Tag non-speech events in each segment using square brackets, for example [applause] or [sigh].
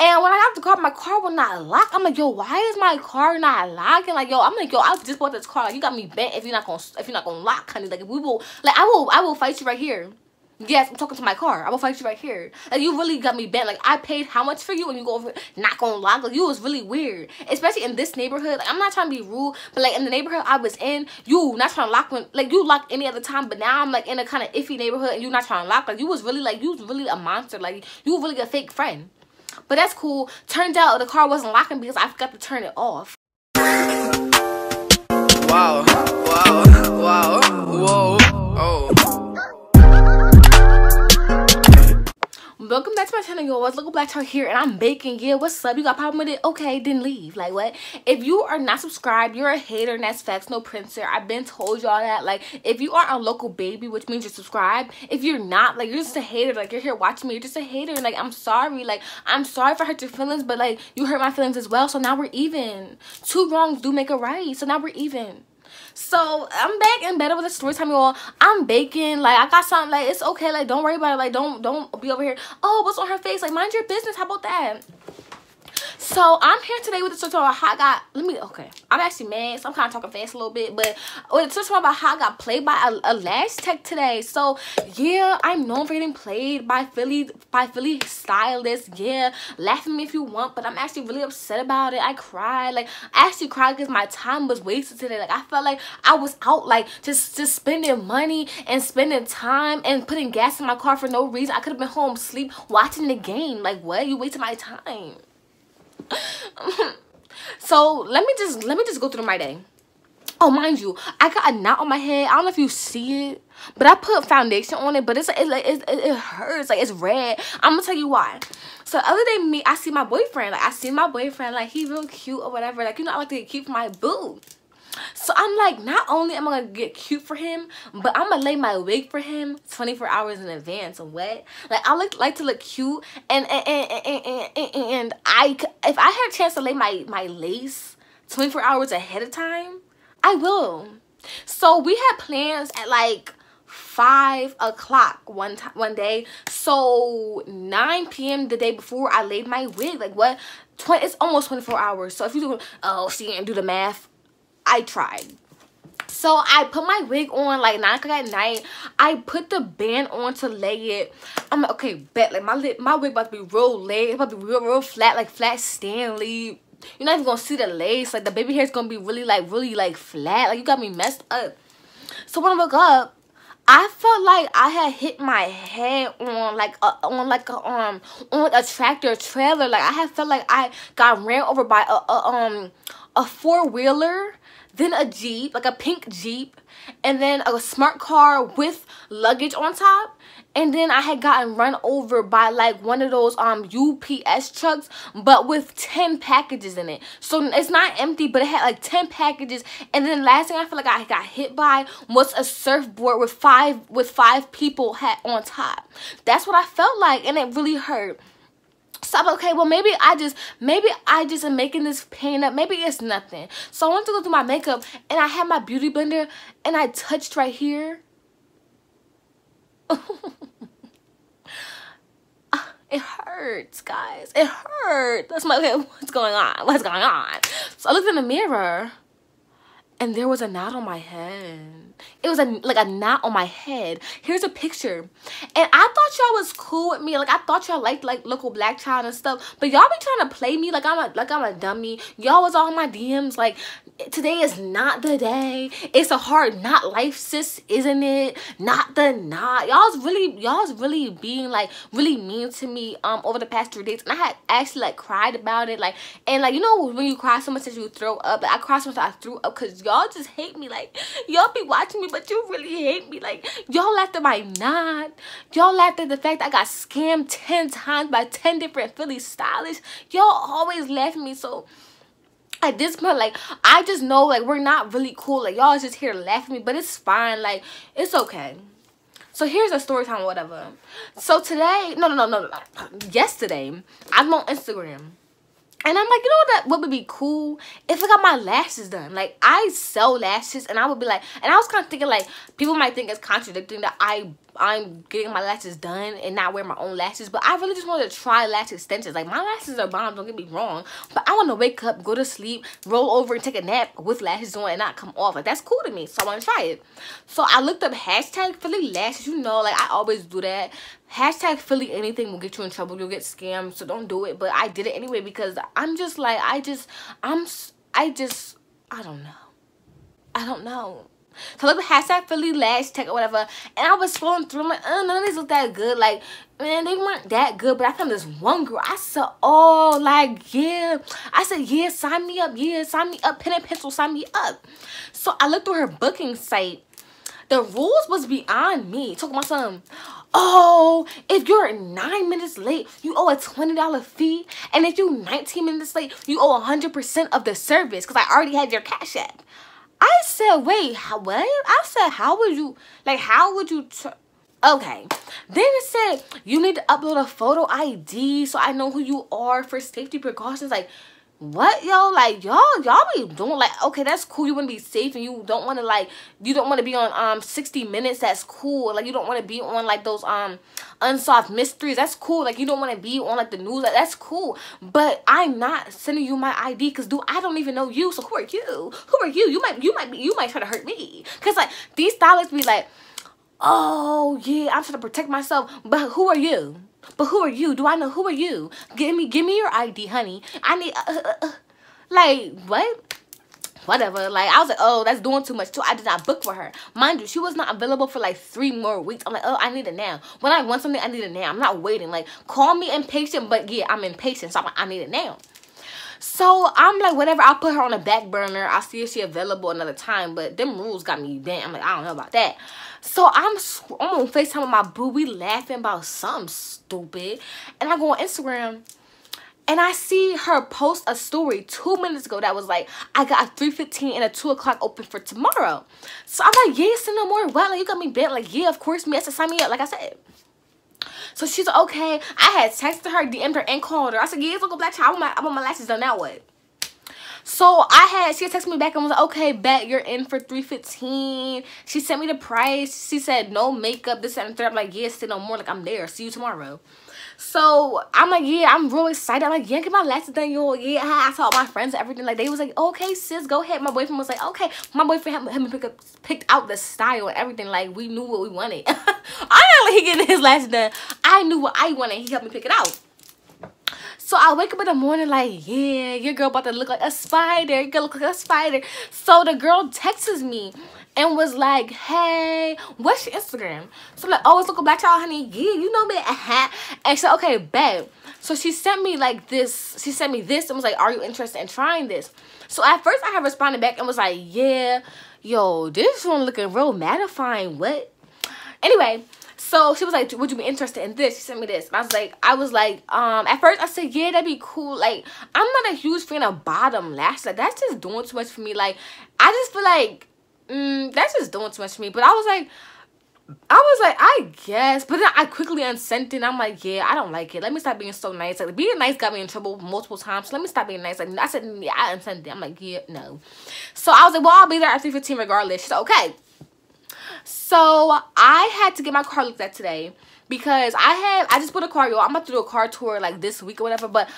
And when I got the car, my car will not lock. I'm like, yo, why is my car not locking? Like, yo, I'm like, yo, I just bought this car. Like, you got me bent if you're not gonna if you're not gonna lock, honey. Like, we will, like, I will, I will fight you right here. Yes, I'm talking to my car. I will fight you right here. Like you really got me bent. Like I paid how much for you and you go over not gonna lock. Like you was really weird. Especially in this neighborhood. Like I'm not trying to be rude, but like in the neighborhood I was in, you not trying to lock when like you lock any other time, but now I'm like in a kind of iffy neighborhood and you not trying to lock. Like you was really like you was really a monster. Like you really a fake friend. But that's cool. Turns out the car wasn't locking because I forgot to turn it off. Wow. Wow. Wow. Whoa. Welcome back to my channel yo what's local black child here and i'm baking. Yeah what's up? You got a problem with it? Okay then leave. Like what? If you are not subscribed you're a hater and that's facts. No printer i've been told y'all that. Like if you aren't a local baby which means you're subscribed. If you're not like you're just a hater. Like you're here watching me. You're just a hater and like i'm sorry. Like i'm sorry if i hurt your feelings but like you hurt my feelings as well. So now we're even. Two wrongs do make a right. So now we're even so I'm back in bed with a story time, y'all. I'm baking. Like I got something. Like it's okay. Like don't worry about it. Like don't don't be over here. Oh, what's on her face? Like mind your business. How about that? So I'm here today with the tutorial how I got. Let me. Okay, I'm actually mad, so I'm kind of talking fast a little bit. But with the tutorial about how I got played by a, a lash tech today. So yeah, I'm known for getting played by Philly by Philly stylists. Yeah, laugh at me if you want, but I'm actually really upset about it. I cried. Like I actually cried because my time was wasted today. Like I felt like I was out like just just spending money and spending time and putting gas in my car for no reason. I could have been home sleep watching the game. Like what? You wasted my time. So let me just let me just go through my day. Oh mind you i got a knot on my head. I don't know if you see it but i put foundation on it but it's it, it, it, it hurts. Like it's red. I'm gonna tell you why. So other than me i see my boyfriend. Like i see my boyfriend. Like he real cute or whatever. Like you know i like to keep my boo I'm like, not only am I gonna get cute for him, but I'm gonna lay my wig for him 24 hours in advance. What? Like I look like to look cute, and and and and, and, and I if I had a chance to lay my my lace 24 hours ahead of time, I will. So we had plans at like five o'clock one time one day so 9 p.m the day before i laid my wig like what 20 it's almost 24 hours so if you do oh see and do the math I tried. So I put my wig on like 9 o'clock at night. I put the band on to lay it. I'm like, okay, bet. Like my lip, my wig about to be real laid. It's about to be real, real flat, like flat Stanley. You're not even gonna see the lace. Like the baby hair is gonna be really like really like flat. Like you got me messed up. So when I woke up, I felt like I had hit my head on like a, on like a um on a tractor trailer. Like I had felt like I got ran over by a, a um a four wheeler then a Jeep, like a pink Jeep, and then a smart car with luggage on top. And then I had gotten run over by like one of those um UPS trucks, but with 10 packages in it. So it's not empty, but it had like 10 packages. And then last thing I feel like I got hit by was a surfboard with five with five people had on top. That's what I felt like, and it really hurt. So I'm okay, well maybe I just maybe I just am making this pain up. Maybe it's nothing. So I went to go do my makeup and I had my beauty blender and I touched right here. [laughs] Ah, it hurts, guys. It hurts. That's my okay, what's going on? What's going on? So I looked in the mirror and there was a knot on my head. It was a like a knot on my head. Here's a picture. And I thought y'all was cool with me. Like I thought y'all liked like local black child and stuff. But y'all be trying to play me like I'm a like I'm a dummy. Y'all was all my DMs like today is not the day. It's a hard not life, sis, isn't it? Not the not. Y'all's really y'all's really being like really mean to me um over the past three days. And I had actually like cried about it. Like and like you know when you cry so much that you throw up. Like, I cried so much I threw up because y'all just hate me. Like y'all be watching me but you really hate me. Like, y'all laughed at my knot. Y'all laughed at the fact I got scammed 10 times by 10 different Philly stylists. Y'all always laugh at me. So, at this point, like, I just know, like, we're not really cool. Like, y'all just here laughing at me. But it's fine. Like, it's okay. So here's a story time, whatever. So today, no, no, no, no, no. Yesterday, I'm on Instagram. And I'm like, you know what, what would be cool if I got my lashes done? Like, I sell lashes, and I would be like, and I was kind of thinking, like, people might think it's contradicting that I I'm getting my lashes done and not wear my own lashes. But I really just want to try lash extensions. Like my lashes are bomb, don't get me wrong. But I want to wake up, go to sleep, roll over and take a nap with lashes on and not come off. Like that's cool to me. So I want to try it. So I looked up hashtag Philly lashes. You know, like I always do that. Hashtag Philly anything will get you in trouble. You'll get scammed. So don't do it. But I did it anyway because I'm just like, I just, I'm, I just, I don't know. I don't know. So look at hashtag Philly Lash Tech or whatever. And I was scrolling through, I'm like, oh, none of these look that good. Like, man, they weren't that good. But I found this one girl. I said, oh, like, yeah. I said, yeah, sign me up. Yeah, sign me up. Pen and pencil, sign me up. So I looked through her booking site. The rules was beyond me. Talking about some, oh, if you're nine minutes late, you owe a $20 fee. And if you're 19 minutes late, you owe 100% of the service because I already had your cash app. I said, wait, how, what? I said, how would you, like, how would you, okay. Then it said, you need to upload a photo ID so I know who you are for safety precautions. Like, what yo? Like y'all y'all be doing like okay that's cool. You want to be safe and you don't want to like you don't want to be on um 60 minutes that's cool. Like you don't want to be on like those um unsolved mysteries that's cool. Like you don't want to be on like the news like, that's cool. But i'm not sending you my id because do i don't even know you. So who are you? Who are you? You might you might be you might try to hurt me. Because like these stylists be like oh yeah i'm trying to protect myself but who are you but who are you? Do I know who are you? Give me, give me your ID, honey. I need, uh, uh, uh, like what? Whatever. Like I was like, oh, that's doing too much too. I did not book for her. Mind you, she was not available for like three more weeks. I'm like, oh, I need it now. When I want something, I need it now. I'm not waiting. Like, call me impatient, but yeah, I'm impatient. So I'm like, I need it now. So I'm like, whatever. I'll put her on a back burner. I'll see if she available another time. But them rules got me damn. I'm like, I don't know about that. So I'm, I'm on FaceTime with my boo. We laughing about something stupid. And I go on Instagram. And I see her post a story two minutes ago that was like, I got a 3.15 and a 2 o'clock open for tomorrow. So I'm like, yeah, send no more. What? Like, you got me bent. Like, yeah, of course. Me, I said, sign me up. Like I said. So she's okay. I had texted her, DM'd her, and called her. I said, yeah, it's Local Black Child. I want my, I want my lashes done. Now what? So I had, she texted me back and was like, okay, bet you're in for 315 She sent me the price. She said, no makeup, this and third. I'm like, yeah, sit no more. Like, I'm there. See you tomorrow. So I'm like, yeah, I'm real excited. I'm like, yeah, get my lashes done, yo. Yeah, I told my friends and everything. Like they was like, okay, sis, go ahead. My boyfriend was like, okay. My boyfriend had, me pick up, picked out the style and everything. Like we knew what we wanted. [laughs] I like he getting his lashes done. I knew what I wanted. He helped me pick it out. So I wake up in the morning like, yeah, your girl about to look like a spider. You're gonna look like a spider. So the girl texts me and was like, hey, what's your Instagram? So I'm like, oh, it's Local Black Child, honey. Yeah, you know me. Uh-huh. And she said, okay, babe. So she sent me like this. She sent me this and was like, are you interested in trying this? So at first I had responded back and was like, yeah, yo, this one looking real mattifying. What? Anyway, so she was like, would you be interested in this? She sent me this. And I was like, I was like, um, at first I said, yeah, that'd be cool. Like, I'm not a huge fan of bottom lashes. Like, that's just doing too much for me. Like, I just feel like, mm, that's just doing too much for me. But I was like, I was like, I guess. But then I quickly unsent it. I'm like, yeah, I don't like it. Let me stop being so nice. Like, being nice got me in trouble multiple times. So let me stop being nice. Like, I said, yeah, I unsent it. I'm like, yeah, no. So I was like, well, I'll be there at 3.15 regardless. She's like, okay. So I had to get my car looked at today because I have I just put a car yo I'm about to do a car tour like this week or whatever but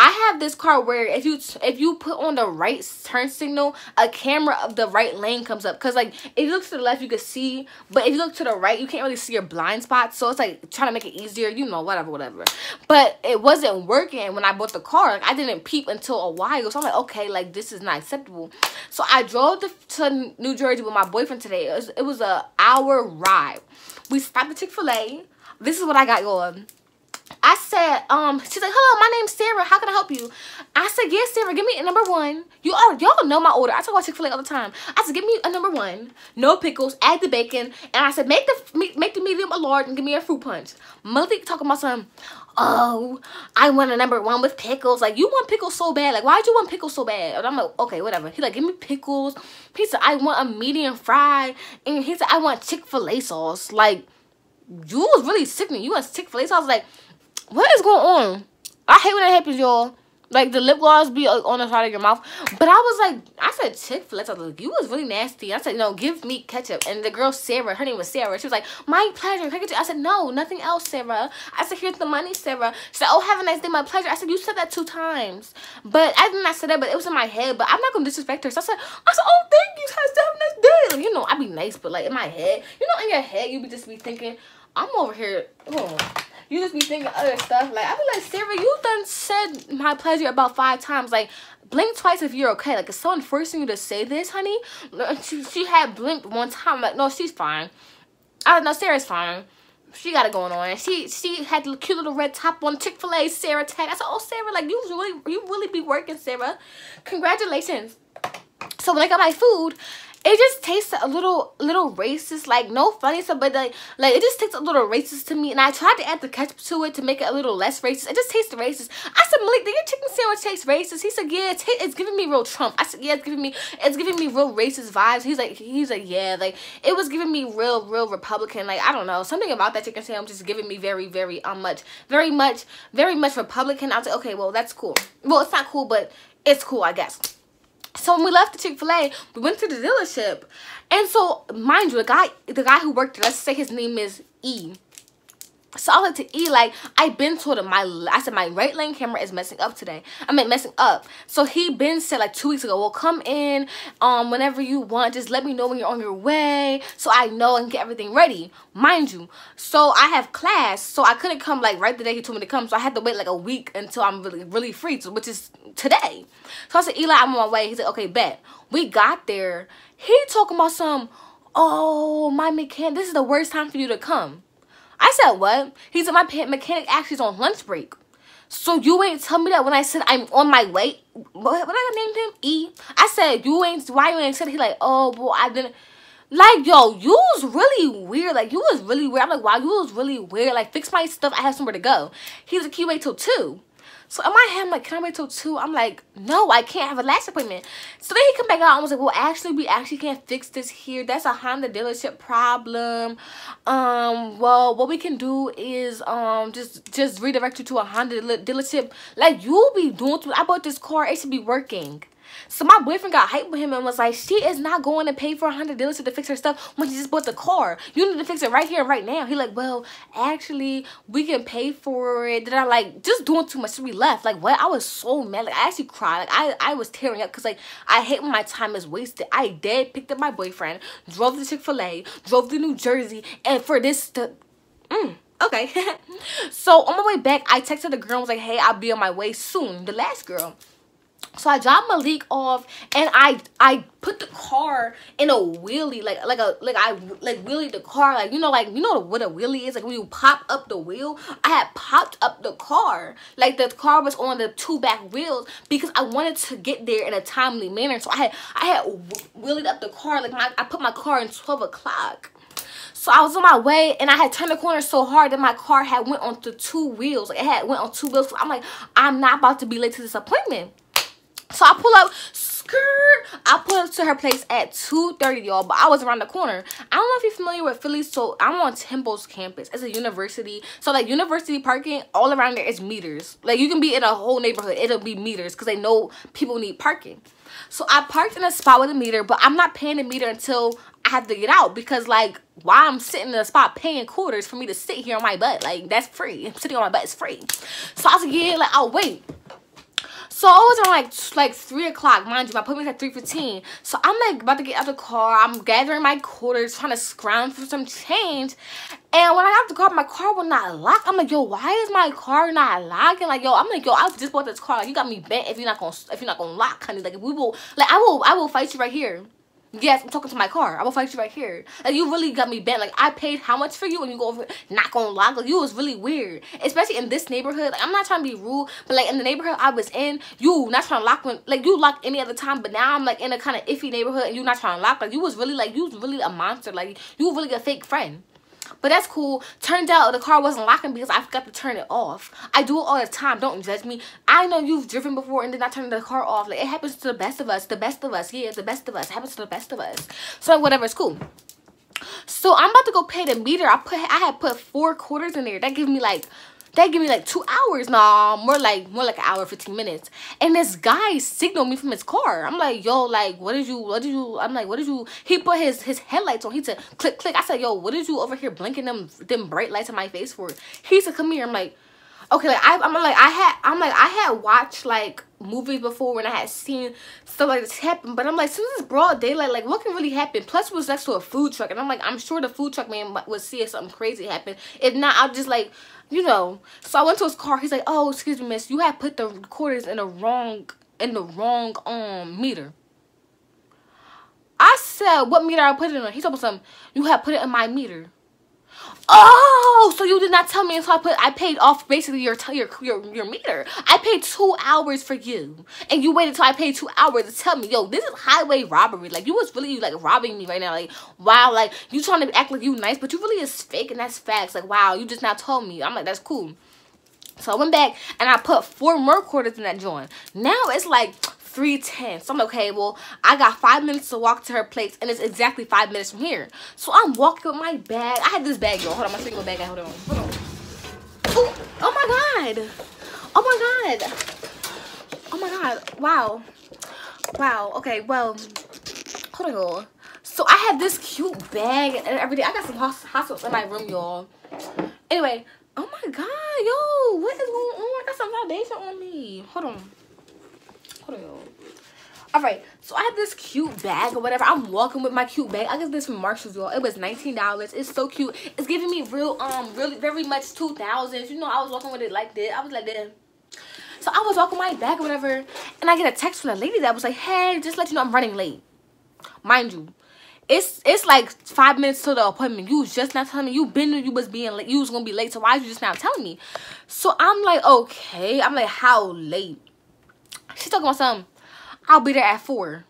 I have this car where if you if you put on the right turn signal, a camera of the right lane comes up. Cause like if you look to the left, you can see, but if you look to the right, you can't really see your blind spot. So it's like trying to make it easier, you know, whatever, whatever. But it wasn't working when I bought the car. Like I didn't peep until a while. Ago. So I'm like, okay, like this is not acceptable. So I drove to, to New Jersey with my boyfriend today. It was, it was a hour ride. We stopped at Chick Fil A. This is what I got going. I said, um, she's like, hello, my name's Sarah. How can I help you? I said, yes, Sarah, give me a number one. You all, y'all know my order. I talk about Chick-fil-A all the time. I said, give me a number one, no pickles, add the bacon. And I said, make the make the medium a large and give me a fruit punch. Malik talking about some, oh, I want a number one with pickles. Like, you want pickles so bad. Like, why'd you want pickles so bad? And I'm like, okay, whatever. He like, give me pickles. He said, I want a medium fry. And he said, I want Chick-fil-A sauce. Like, you was really sickening. You want Chick-fil-A sauce? Like, what is going on? I hate when that happens, y'all. Like the lip gloss be uh, on the side of your mouth. But I was like, I said Chick-fil-A. I was like, you was really nasty. I said, no, give me ketchup. And the girl Sarah, her name was Sarah. She was like, my pleasure. I said, no, nothing else, Sarah. I said, here's the money, Sarah. She said, oh, have a nice day, my pleasure. I said, you said that two times. But I did not say that, but it was in my head. But I'm not gonna disrespect her. So I said, I said, oh, thank you. Have a nice day. You know, I be nice, but like in my head, you know, in your head, you be just be thinking, I'm over here. Oh you just be thinking other stuff. Like I be like, Sarah, you done said my pleasure about five times. Like blink twice if you're okay. Like is someone forcing you to say this, honey? She, she had blinked one time. Like no, she's fine. I don't know. Sarah's fine. She got it going on. She she had the cute little red top on Chick Fil A Sarah tag. I said, oh Sarah, like you really you really be working, Sarah. Congratulations. So when I got my food, it just tastes a little little racist like no funny stuff but like like it just tastes a little racist to me and i tried to add the ketchup to it to make it a little less racist. It just tastes racist. I said malik did your chicken sandwich taste racist? He said yeah it's, giving me real trump. I said yeah it's giving me it's giving me real racist vibes. He's like he's like yeah like it was giving me real real republican like i don't know something about that chicken sandwich is giving me very very um much very much very much republican. I was like okay well that's cool. Well it's not cool but it's cool i guess so when we left the Chick-fil-A, we went to the dealership. And so, mind you, the guy the guy who worked let's say his name is E. So I to E like I been told him my I said my right lane camera is messing up today. I mean messing up. So he been said like two weeks ago, well come in um whenever you want. Just let me know when you're on your way so I know and get everything ready. Mind you. So I have class, so I couldn't come like right the day he told me to come. So I had to wait like a week until I'm really really free, which is today. So I said, Eli, I'm on my way. He said, okay, bet. We got there. He talking about some, oh, my mechanic, this is the worst time for you to come. I said, what? He said, my mechanic actually is on lunch break. So you ain't tell me that when I said I'm on my way. What, what I named him? E. I said, you ain't, why you ain't said He like, oh, boy, I didn't. Like, yo, you was really weird. Like, you was really weird. I'm like, wow, you was really weird. Like, fix my stuff. I have somewhere to go. He was can you wait till 2? So in my head, I'm like, can I wait till 2? I'm like, no, I can't have a last appointment. So then he come back out and was like, well, actually, we actually can't fix this here. That's a Honda dealership problem. Um, well, what we can do is um just just redirect you to a Honda dealership. Like, you'll be doing, I bought this car. It should be working. So my boyfriend got hyped with him and was like, she is not going to pay for a hundred dollars to fix her stuff when she just bought the car. You need to fix it right here, and right now. He like, well, actually, we can pay for it. Then I like just doing too much. So we left. Like what? I was so mad. Like I actually cried. Like I, I was tearing up because like I hate when my time is wasted. I did picked up my boyfriend, drove to Chick Fil A, drove to New Jersey, and for this to, mm, okay. [laughs] so on my way back, I texted the girl. and was like, hey, I'll be on my way soon. The last girl. So I dropped Malik off and I I put the car in a wheelie like like a like I like wheelie the car like you know like you know what a wheelie is like when you pop up the wheel I had popped up the car like the car was on the two back wheels because I wanted to get there in a timely manner so I had I had wheelied up the car like my I put my car in 12 o'clock so I was on my way and I had turned the corner so hard that my car had went on the two wheels. It had went on two wheels. So I'm like, I'm not about to be late to this appointment. So I pull up, skirt. I pull up to her place at 2.30, y'all, but I was around the corner. I don't know if you're familiar with Philly, so I'm on Temple's campus. It's a university. So, like, university parking, all around there is meters. Like, you can be in a whole neighborhood. It'll be meters because they know people need parking. So, I parked in a spot with a meter, but I'm not paying the meter until I have to get out because, like, why I'm sitting in a spot paying quarters for me to sit here on my butt. Like, that's free. Sitting on my butt is free. So, I was like, yeah, like, I'll wait. So it was around like like three o'clock, mind you. My appointment's at three fifteen. So I'm like about to get out the car. I'm gathering my quarters, trying to scrounge for some change. And when I got the car, my car will not lock. I'm like, yo, why is my car not locking? Like, yo, I'm like, yo, I just bought this car. Like, you got me bent if you're not gonna if you're not gonna lock, honey. Like, we will, like, I will, I will fight you right here. Yes, I'm talking to my car. I will fight you right here. Like you really got me bent. Like I paid how much for you and you go over not gonna lock. Like you was really weird. Especially in this neighborhood. Like I'm not trying to be rude, but like in the neighborhood I was in, you not trying to lock when like you lock any other time, but now I'm like in a kind of iffy neighborhood and you not trying to lock. Like you was really like you was really a monster. Like you really a fake friend. But that's cool. Turned out the car wasn't locking because I forgot to turn it off. I do it all the time. Don't judge me. I know you've driven before and then I turned the car off. Like, it happens to the best of us. The best of us. Yeah, the best of us. It happens to the best of us. So, whatever. It's cool. So, I'm about to go pay the meter. I put I had put four quarters in there. That gives me, like, They give me like two hours. Nah, more like more like an hour, 15 minutes. And this guy signaled me from his car. I'm like, yo, like, what did you, what did you, I'm like, what did you, he put his his headlights on. He said, click, click. I said, yo, what did you over here blinking them, them bright lights in my face for? He said, come here. I'm like, okay, like I, I'm like I had I'm like I had watched like movies before when I had seen stuff like this happen, but I'm like since it's broad daylight, like what can really happen? Plus, it was next to a food truck, and I'm like I'm sure the food truck man would see if something crazy happen. If not, I'll just like you know. So I went to his car. He's like, oh excuse me, miss, you had put the quarters in the wrong in the wrong um meter. I said, what meter I put it in? He told me something. You had put it in my meter. Oh, so you did not tell me, so I put I paid off basically your your your your meter. I paid two hours for you, and you waited till I paid two hours to tell me, yo, this is highway robbery. Like you was really like robbing me right now. Like wow, like you trying to act like you nice, but you really is fake, and that's facts. Like wow, you just not told me. I'm like that's cool. So I went back and I put four more quarters in that joint. Now it's like 310. So I'm like, okay, well, I got five minutes to walk to her place, and it's exactly five minutes from here. So I'm walking with my bag. I had this bag, y'all. Hold on, my single bag. Hold on. Hold on. Ooh, oh my god. Oh my god. Oh my god. Wow. Wow. Okay, well, hold on, y'all. So I have this cute bag and everything. I got some hot in my room, y'all. Anyway, oh my god, yo, what is going on? I got some foundation on me. Hold on. All right, so I have this cute bag or whatever. I'm walking with my cute bag. I got this from Marshalls, y'all. It was $19. It's so cute. It's giving me real, um, really, very much 2000s. You know, I was walking with it like this I was like that. So I was walking my bag or whatever, and I get a text from a lady that was like, hey, just let you know I'm running late. Mind you, it's it's like five minutes to the appointment. You was just not telling me. You been you was being late. You was gonna be late. So why you just not telling me? So I'm like, okay. I'm like, how late? She's talking about something. I'll be there at 4.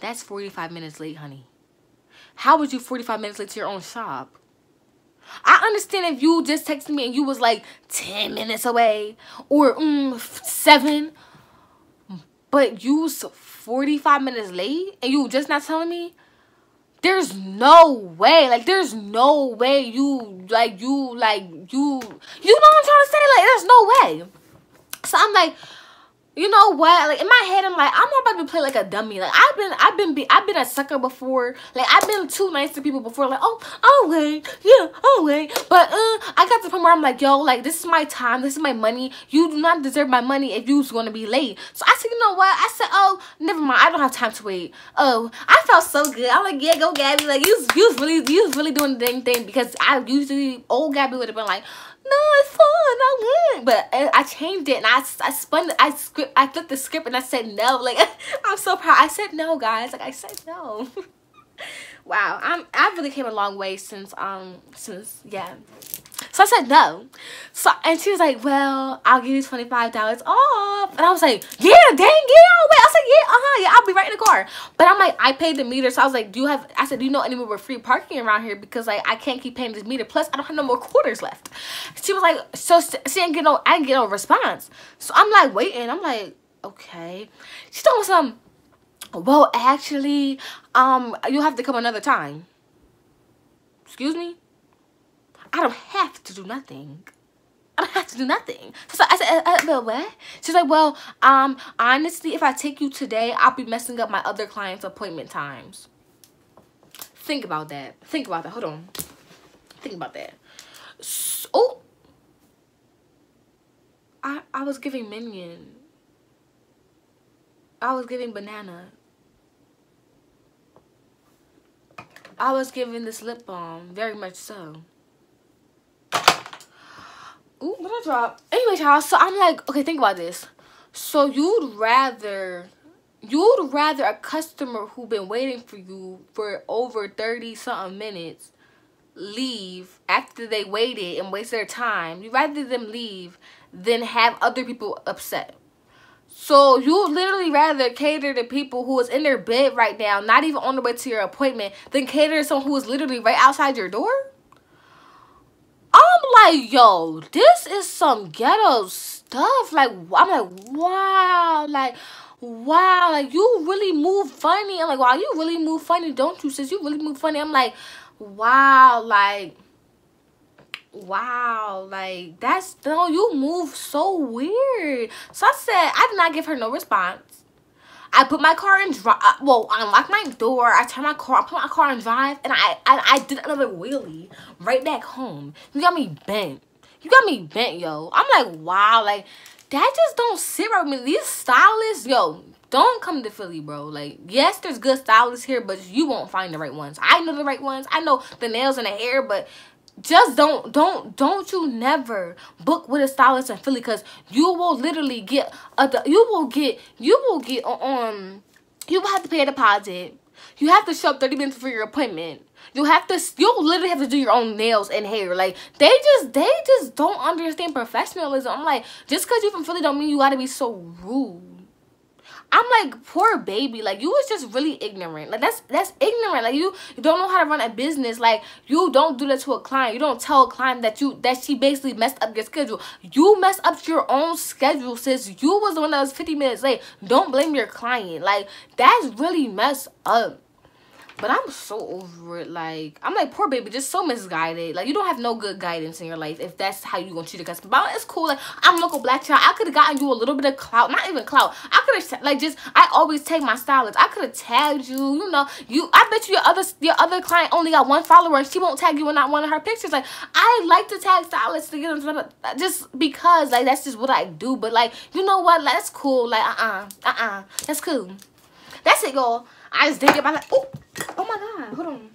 That's 45 minutes late, honey. How was you 45 minutes late to your own shop? I understand if you just texted me and you was like 10 minutes away or mm, 7. But you 45 minutes late and you just not telling me? There's no way. Like, there's no way you, like, you, like, you, you know what I'm trying to say? Like, there's no way. So I'm like, you know what? Like in my head, I'm like, I'm not about to play like a dummy. Like I've been, I've been, be, I've been a sucker before. Like I've been too nice to people before. Like oh, oh wait, yeah, oh wait. But uh, I got to the point where I'm like, yo, like this is my time, this is my money. You do not deserve my money if you's gonna be late. So I said, you know what? I said, oh, never mind. I don't have time to wait. Oh, I felt so good. I'm like, yeah, go Gabby. Like you, you was really, you was really doing the dang thing because I usually old Gabby would have been like, no, it's fun. I win. But I changed it and I, I spun, I script, I flipped the script and I said no. Like, [laughs] I'm so proud. I said no, guys. Like, I said no. [laughs] wow. I'm, I really came a long way since, um, since, yeah. So I said no. So and she was like, well, I'll give you $25 off. And I was like, yeah, dang, yeah, wait. I said, yeah, uh-huh, yeah, I'll be right in the car. But I'm like, I paid the meter. So I was like, do you have, I said, do you know anywhere with free parking around here? Because like, I can't keep paying this meter. Plus, I don't have no more quarters left. She was like, so she didn't get no, I didn't get no response. So I'm like, waiting. I'm like, okay. She told me some, well, actually, um, you have to come another time. Excuse me? I don't have to do nothing. I don't have to do nothing. So I said, uh, uh, well, what? She's like, well, um, honestly, if I take you today, I'll be messing up my other clients' appointment times. Think about that. Think about that. Hold on. Think about that. So, oh. I, I was giving Minion. I was giving Banana. I was giving this lip balm. Very much so. Ooh, what I drop? Anyway, y'all, so I'm like, okay, think about this. So you'd rather you'd rather a customer who's been waiting for you for over 30 something minutes leave after they waited and waste their time. You'd rather them leave than have other people upset. So you literally rather cater to people who is in their bed right now, not even on the way to your appointment, than cater to someone who is literally right outside your door? I'm like, yo, this is some ghetto stuff. Like, I'm like, wow, like, wow, like you really move funny. I'm like, wow, you really move funny, don't you? Sis, you really move funny. I'm like, wow, like, wow, like that's no, you move so weird. So I said I did not give her no response. I put my car in drive. Uh, well, I unlocked my door. I turned my car. I put my car in drive, and I, I I did another wheelie right back home. You got me bent. You got me bent, yo. I'm like, wow, like that just don't sit right with me. These stylists, yo, don't come to Philly, bro. Like, yes, there's good stylists here, but you won't find the right ones. I know the right ones. I know the nails and the hair, but just don't don't don't you never book with a stylist in Philly because you will literally get a you will get you will get um you will have to pay a deposit. You have to show up 30 minutes for your appointment. You have to you'll literally have to do your own nails and hair. Like they just they just don't understand professionalism. I'm like, just cause you from Philly don't mean you gotta be so rude. I'm like, poor baby. Like you was just really ignorant. Like that's that's ignorant. Like you, you don't know how to run a business. Like you don't do that to a client. You don't tell a client that you that she basically messed up your schedule. You messed up your own schedule, sis. You was the one that was 50 minutes late. Don't blame your client. Like that's really messed up. But I'm so over it. Like, I'm like, poor baby, just so misguided. Like, you don't have no good guidance in your life if that's how you gonna treat a customer. But it's cool. Like, I'm local black child. I could have gotten you a little bit of clout. Not even clout. I could have, like, just, I always take my stylist. I could have tagged you, you know. You, I bet you your other, your other client only got one follower and she won't tag you in not one of her pictures. Like, I like to tag stylists to get them, uh, just because, like, that's just what I do. But, like, you know what? Like, that's cool. Like, uh-uh, uh-uh. That's cool. That's it, y'all. I just did get my, like, oh. Oh my god, hold on.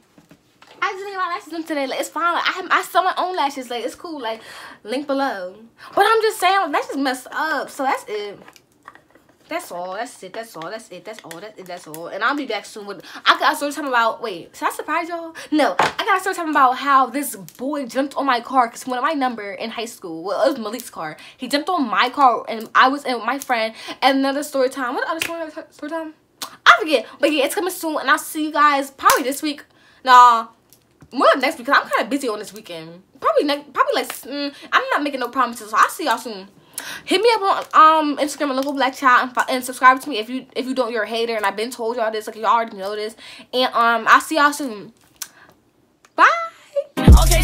I just did my lashes done today. Like it's fine. Like, I have I sell my own lashes. Like it's cool. Like link below. But I'm just saying that's just messed up. So that's it. That's all. That's it. That's all. That's it. That's all. That's it. That's all. And I'll be back soon with. I got a story talking about. Wait, should I surprise y'all? No, I got a story talking about how this boy jumped on my car because one of my number in high school. Well, it was Malik's car. He jumped on my car and I was in with my friend. And another story time. What other story, story time? forget. But yeah, it's coming soon, and I'll see you guys probably this week. Nah, more next week, because I'm kind of busy on this weekend. Probably next, probably like, mm, I'm not making no promises, so I'll see y'all soon. Hit me up on um Instagram and local black child and, and, subscribe to me if you if you don't you're a hater and I've been told y'all this like y'all already know this and um I'll see y'all soon. Bye. Okay,